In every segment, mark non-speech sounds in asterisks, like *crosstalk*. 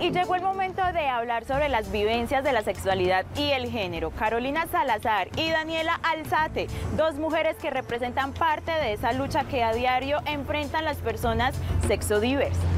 Y llegó el momento de hablar sobre las vivencias de la sexualidad y el género. Carolina Salazar y Daniela Alzate, dos mujeres que representan parte de esa lucha que a diario enfrentan las personas sexodiversas.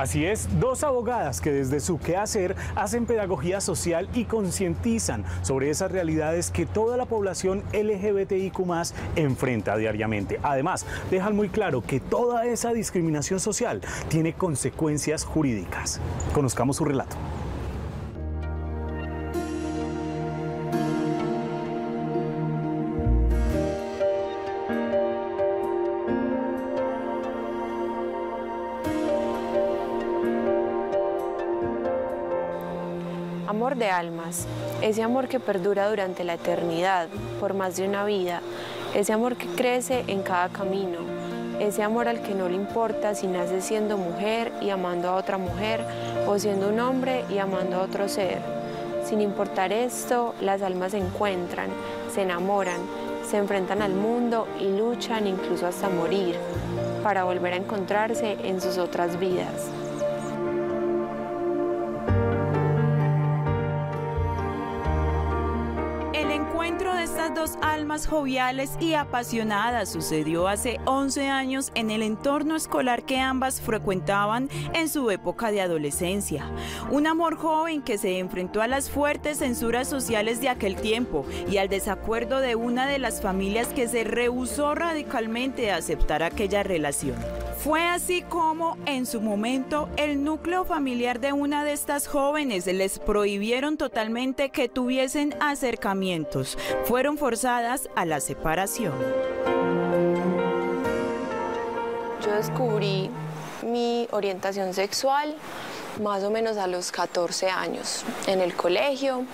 Así es, dos abogadas que desde su quehacer hacen pedagogía social y concientizan sobre esas realidades que toda la población LGBTIQ enfrenta diariamente. Además, dejan muy claro que toda esa discriminación social tiene consecuencias jurídicas. Conozcamos su relato. De almas, ese amor que perdura durante la eternidad, por más de una vida, ese amor que crece en cada camino, ese amor al que no le importa si nace siendo mujer y amando a otra mujer o siendo un hombre y amando a otro ser. Sin importar esto, las almas se encuentran, se enamoran, se enfrentan al mundo y luchan incluso hasta morir para volver a encontrarse en sus otras vidas. Dos almas joviales y apasionadas sucedió hace 11 años en el entorno escolar que ambas frecuentaban en su época de adolescencia. Un amor joven que se enfrentó a las fuertes censuras sociales de aquel tiempo y al desacuerdo de una de las familias que se rehusó radicalmente a aceptar aquella relación. Fue así como, en su momento, el núcleo familiar de una de estas jóvenes les prohibieron totalmente que tuviesen acercamientos. Fueron forzadas a la separación. Yo descubrí mi orientación sexual más o menos a los 14 años en el colegio,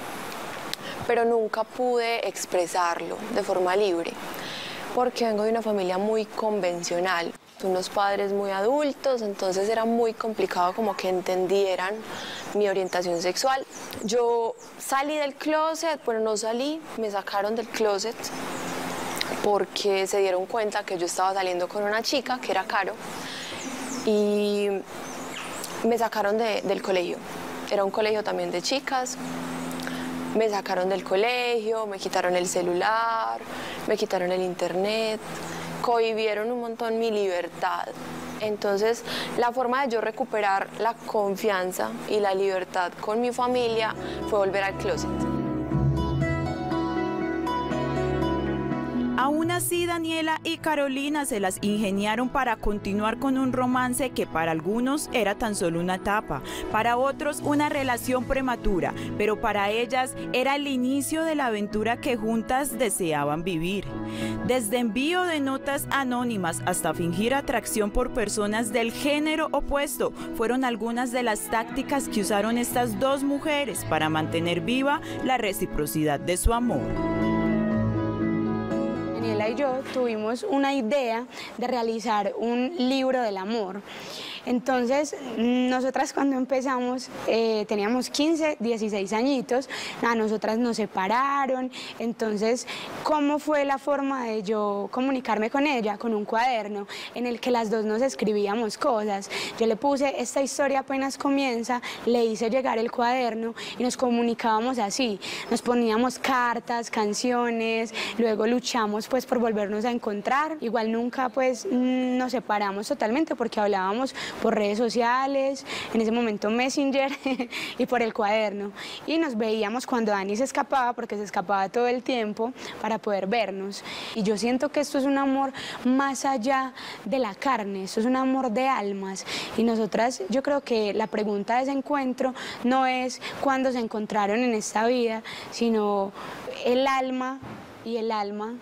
pero nunca pude expresarlo de forma libre porque vengo de una familia muy convencional, unos padres muy adultos, entonces era muy complicado como que entendieran mi orientación sexual. Yo salí del closet, bueno, no salí, me sacaron del closet porque se dieron cuenta que yo estaba saliendo con una chica, que era Caro, y me sacaron de, del colegio. Era un colegio también de chicas, me sacaron del colegio, me quitaron el celular, me quitaron el internet, cohibieron un montón mi libertad. Entonces, la forma de yo recuperar la confianza y la libertad con mi familia fue volver al closet. Aún así, Daniela y Carolina se las ingeniaron para continuar con un romance que para algunos era tan solo una etapa, para otros una relación prematura, pero para ellas era el inicio de la aventura que juntas deseaban vivir. Desde envío de notas anónimas hasta fingir atracción por personas del género opuesto fueron algunas de las tácticas que usaron estas dos mujeres para mantener viva la reciprocidad de su amor. Y yo tuvimos una idea de realizar un libro del amor. Entonces, nosotras cuando empezamos eh, teníamos 15, 16 añitos, a nosotras nos separaron, entonces, ¿cómo fue la forma de yo comunicarme con ella? Con un cuaderno en el que las dos nos escribíamos cosas. Yo le puse, esta historia apenas comienza, le hice llegar el cuaderno y nos comunicábamos así, nos poníamos cartas, canciones, luego luchamos pues por volvernos a encontrar, igual nunca pues nos separamos totalmente porque hablábamos por redes sociales, en ese momento Messenger *laughs* y por el cuaderno. Y nos veíamos cuando Dani se escapaba, porque se escapaba todo el tiempo, para poder vernos. Y yo siento que esto es un amor más allá de la carne, esto es un amor de almas. Y nosotras, yo creo que la pregunta de ese encuentro no es cuándo se encontraron en esta vida, sino el alma y el alma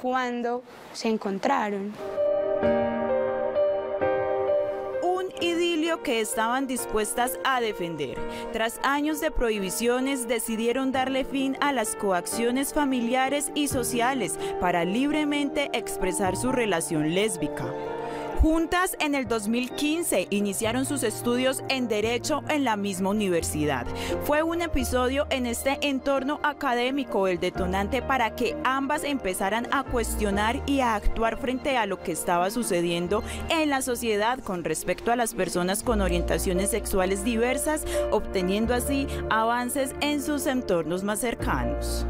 cuando se encontraron. idilio que estaban dispuestas a defender. Tras años de prohibiciones decidieron darle fin a las coacciones familiares y sociales para libremente expresar su relación lésbica. Juntas en el 2015 iniciaron sus estudios en Derecho en la misma universidad. Fue un episodio en este entorno académico el detonante para que ambas empezaran a cuestionar y a actuar frente a lo que estaba sucediendo en la sociedad con respecto a las personas con orientaciones sexuales diversas, obteniendo así avances en sus entornos más cercanos.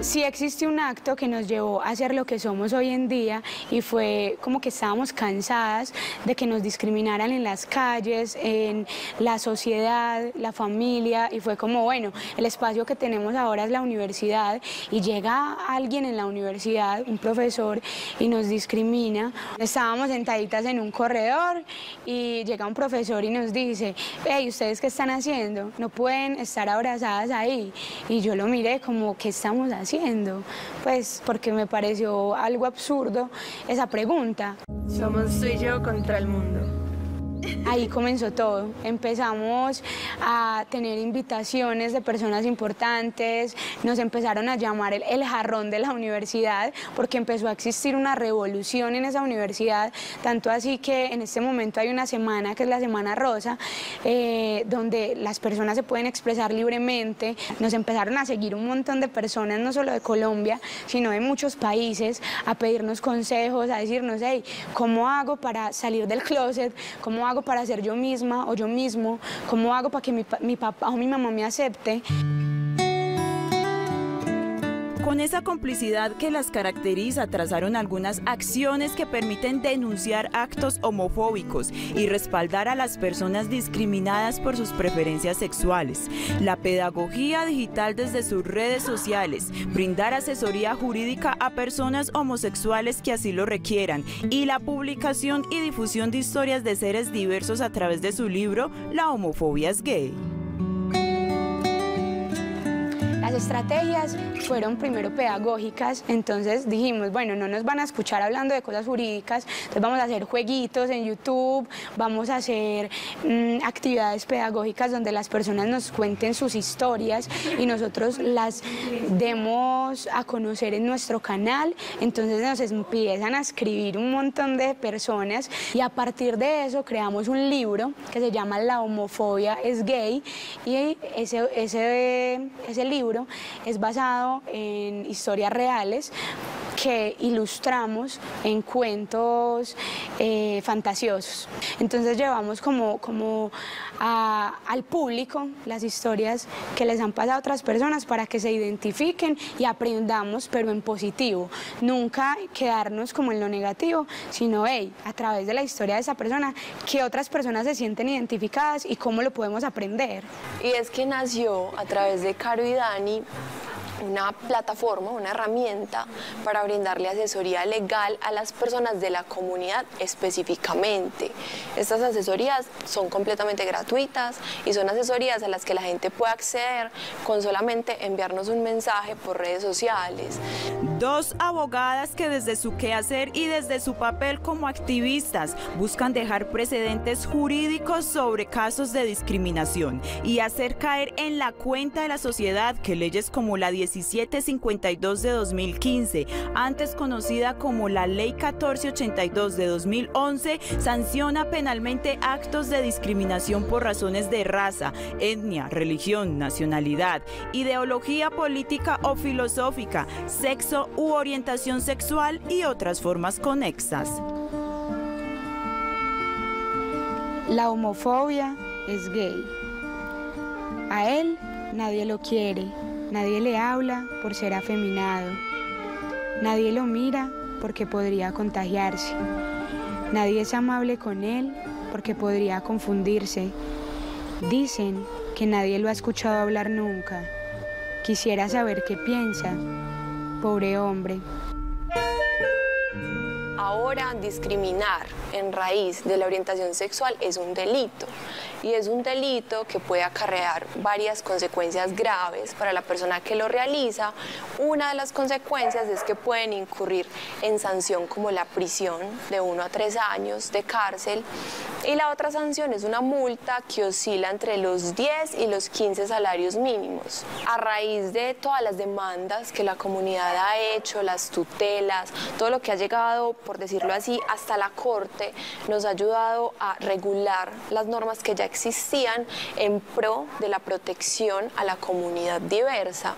Sí existe un acto que nos llevó a ser lo que somos hoy en día y fue como que estábamos cansadas de que nos discriminaran en las calles, en la sociedad, la familia y fue como, bueno, el espacio que tenemos ahora es la universidad y llega alguien en la universidad, un profesor, y nos discrimina. Estábamos sentaditas en un corredor y llega un profesor y nos dice, hey, ¿ustedes qué están haciendo? No pueden estar abrazadas ahí. Y yo lo miré como, ¿qué estamos haciendo? Pues porque me pareció algo absurdo esa pregunta. Somos tú y yo contra el mundo. Ahí comenzó todo. Empezamos a tener invitaciones de personas importantes, nos empezaron a llamar el, jarrón de la universidad porque empezó a existir una revolución en esa universidad, tanto así que en este momento hay una semana que es la Semana Rosa, eh, donde las personas se pueden expresar libremente. Nos empezaron a seguir un montón de personas, no solo de Colombia, sino de muchos países, a pedirnos consejos, a decirnos, hey, ¿cómo hago para salir del closet? ¿Cómo hago para ser yo misma o yo mismo? ¿Cómo hago para que mi, mi papá o mi mamá me acepte? Con esa complicidad que las caracteriza, trazaron algunas acciones que permiten denunciar actos homofóbicos y respaldar a las personas discriminadas por sus preferencias sexuales. La pedagogía digital desde sus redes sociales, brindar asesoría jurídica a personas homosexuales que así lo requieran y la publicación y difusión de historias de seres diversos a través de su libro La homofobia es gay. Las estrategias fueron primero pedagógicas, entonces dijimos, bueno, no nos van a escuchar hablando de cosas jurídicas, entonces vamos a hacer jueguitos en YouTube, vamos a hacer mm, actividades pedagógicas donde las personas nos cuenten sus historias y nosotros las demos a conocer en nuestro canal, entonces nos empiezan a escribir un montón de personas y a partir de eso creamos un libro que se llama La homofobia es gay y ese, ese, ese libro es basado en historias reales que ilustramos en cuentos eh, fantasiosos. Entonces llevamos como, como al público las historias que les han pasado a otras personas para que se identifiquen y aprendamos, pero en positivo. Nunca quedarnos como en lo negativo, sino, hey, a través de la historia de esa persona, que otras personas se sienten identificadas y cómo lo podemos aprender. Y es que nació a través de Caro y Dani una plataforma, una herramienta para brindarle asesoría legal a las personas de la comunidad específicamente. Estas asesorías son completamente gratuitas y son asesorías a las que la gente puede acceder con solamente enviarnos un mensaje por redes sociales. Dos abogadas que desde su quehacer y desde su papel como activistas buscan dejar precedentes jurídicos sobre casos de discriminación y hacer caer en la cuenta de la sociedad que leyes como la 10 1752 de 2015, antes conocida como la Ley 1482 de 2011, sanciona penalmente actos de discriminación por razones de raza, etnia, religión, nacionalidad, ideología política o filosófica, sexo u orientación sexual y otras formas conexas. La homofobia es gay. A él nadie lo quiere. Nadie le habla por ser afeminado. Nadie lo mira porque podría contagiarse. Nadie es amable con él porque podría confundirse. Dicen que nadie lo ha escuchado hablar nunca. Quisiera saber qué piensa. Pobre hombre. Ahora discriminar en raíz de la orientación sexual es un delito y es un delito que puede acarrear varias consecuencias graves para la persona que lo realiza. Una de las consecuencias es que pueden incurrir en sanción como la prisión de 1 a 3 años de cárcel y la otra sanción es una multa que oscila entre los 10 y los 15 salarios mínimos. A raíz de todas las demandas que la comunidad ha hecho, las tutelas, todo lo que ha llegado por decirlo así, hasta la Corte nos ha ayudado a regular las normas que ya existían en pro de la protección a la comunidad diversa.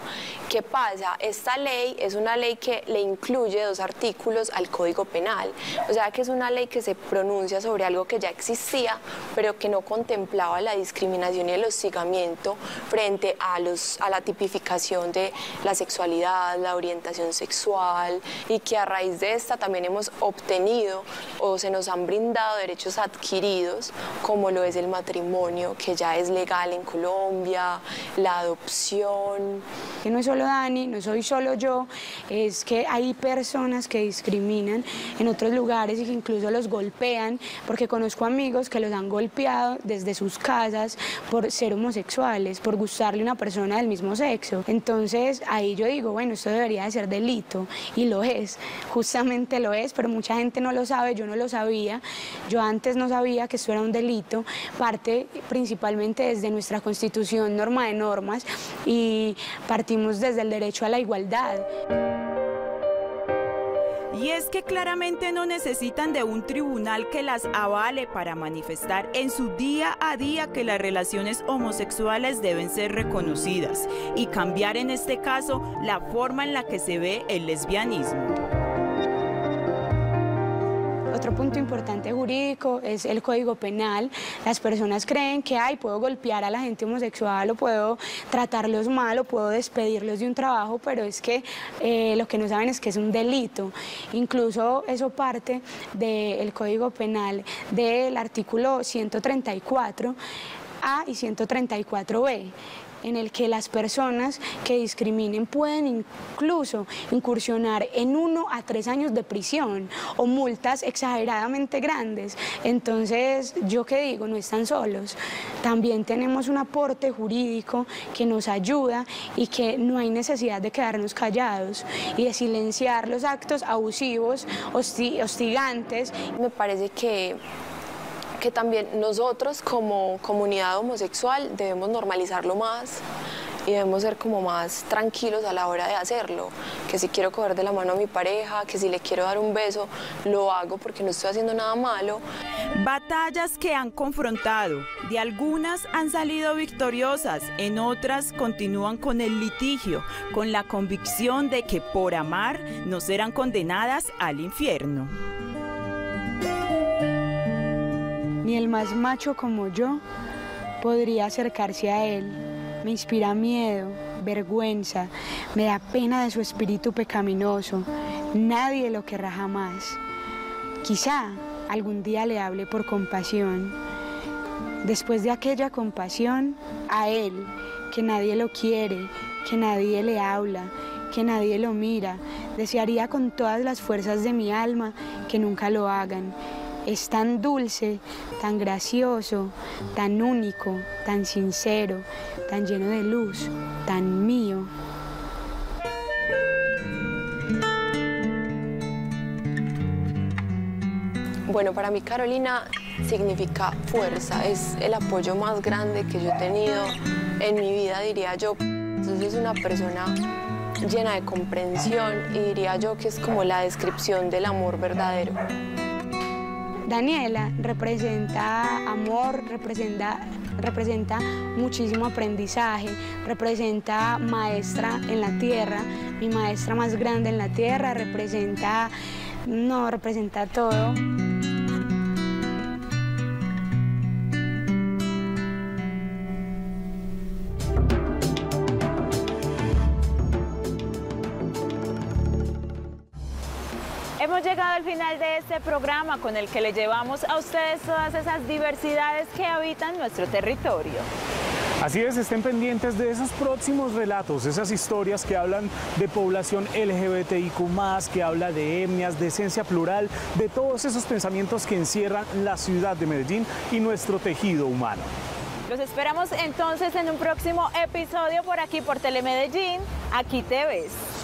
¿Qué pasa? Esta ley es una ley que le incluye dos artículos al Código Penal, o sea que es una ley que se pronuncia sobre algo que ya existía, pero que no contemplaba la discriminación y el hostigamiento frente a, los, a la tipificación de la sexualidad, la orientación sexual y que a raíz de esta también hemos obtenido o se nos han brindado derechos adquiridos como lo es el matrimonio que ya es legal en Colombia, la adopción. Que no es solo Dani, no soy solo yo, es que hay personas que discriminan en otros lugares y que incluso los golpean, porque conozco amigos que los han golpeado desde sus casas por ser homosexuales, por gustarle una persona del mismo sexo. Entonces ahí yo digo, bueno, esto debería de ser delito y lo es, justamente lo es, pero mucha gente no lo sabe, yo no lo sabía, yo antes no sabía que esto era un delito, parte principalmente desde nuestra constitución, norma de normas, y partimos desde el derecho a la igualdad. Y es que claramente no necesitan de un tribunal que las avale para manifestar en su día a día que las relaciones homosexuales deben ser reconocidas y cambiar en este caso la forma en la que se ve el lesbianismo. Punto importante jurídico es el Código Penal. Las personas creen que, ay, puedo golpear a la gente homosexual o puedo tratarlos mal o puedo despedirlos de un trabajo, pero es que eh, lo que no saben es que es un delito. Incluso eso parte del Código Penal del artículo 134 A y 134B en el que las personas que discriminen pueden incluso incursionar en uno a tres años de prisión o multas exageradamente grandes. Entonces, yo qué digo, no están solos. También tenemos un aporte jurídico que nos ayuda y que no hay necesidad de quedarnos callados y de silenciar los actos abusivos, hostigantes. Me parece que que también nosotros como comunidad homosexual debemos normalizarlo más y debemos ser como más tranquilos a la hora de hacerlo, que si quiero coger de la mano a mi pareja, que si le quiero dar un beso, lo hago porque no estoy haciendo nada malo. Batallas que han confrontado, de algunas han salido victoriosas, en otras continúan con el litigio, con la convicción de que por amar no serán condenadas al infierno. Ni el más macho como yo podría acercarse a él. Me inspira miedo, vergüenza, me da pena de su espíritu pecaminoso. Nadie lo querrá jamás. Quizá algún día le hable por compasión. Después de aquella compasión, a él, que nadie lo quiere, que nadie le habla, que nadie lo mira, desearía con todas las fuerzas de mi alma que nunca lo hagan es tan dulce, tan gracioso, tan único, tan sincero, tan lleno de luz, tan mío. Bueno, para mí Carolina significa fuerza, es el apoyo más grande que yo he tenido en mi vida, diría yo. Entonces es una persona llena de comprensión y diría yo que es como la descripción del amor verdadero. Daniela representa amor, representa, representa muchísimo aprendizaje, representa maestra en la tierra, mi maestra más grande en la tierra, representa, no, representa todo. Hemos llegado al final de este programa con el que le llevamos a ustedes todas esas diversidades que habitan nuestro territorio. Así es, estén pendientes de esos próximos relatos, esas historias que hablan de población LGBTIQ, que habla de etnias, de esencia plural, de todos esos pensamientos que encierran la ciudad de Medellín y nuestro tejido humano. Los esperamos entonces en un próximo episodio por aquí por Telemedellín. Aquí te ves.